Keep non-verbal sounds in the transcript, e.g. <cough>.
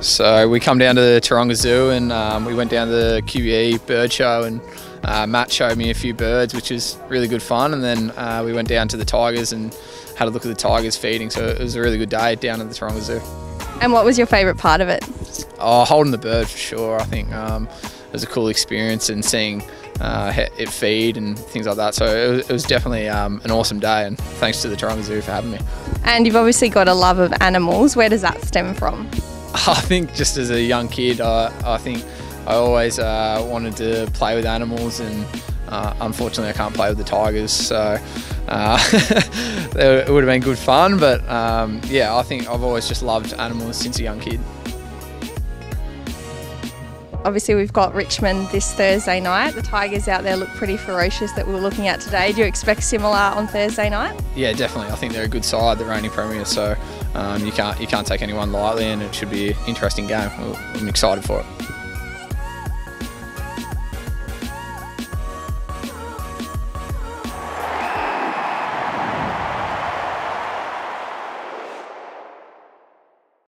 So we come down to the Taronga Zoo and um, we went down to the QBE bird show and uh, Matt showed me a few birds, which was really good fun. And then uh, we went down to the tigers and had a look at the tigers feeding. So it was a really good day down at the Taronga Zoo. And what was your favourite part of it? Oh, holding the bird for sure. I think um, it was a cool experience and seeing uh, it feed and things like that. So it was, it was definitely um, an awesome day. And thanks to the Taronga Zoo for having me. And you've obviously got a love of animals. Where does that stem from? <laughs> I think just as a young kid, I, I think I always uh, wanted to play with animals and uh, unfortunately I can't play with the Tigers so uh, <laughs> it would have been good fun but um, yeah I think I've always just loved animals since a young kid. Obviously we've got Richmond this Thursday night. The Tigers out there look pretty ferocious that we are looking at today. Do you expect similar on Thursday night? Yeah, definitely. I think they're a good side, the reigning premier, so um, you can't you can't take anyone lightly, and it should be an interesting game. I'm excited for it.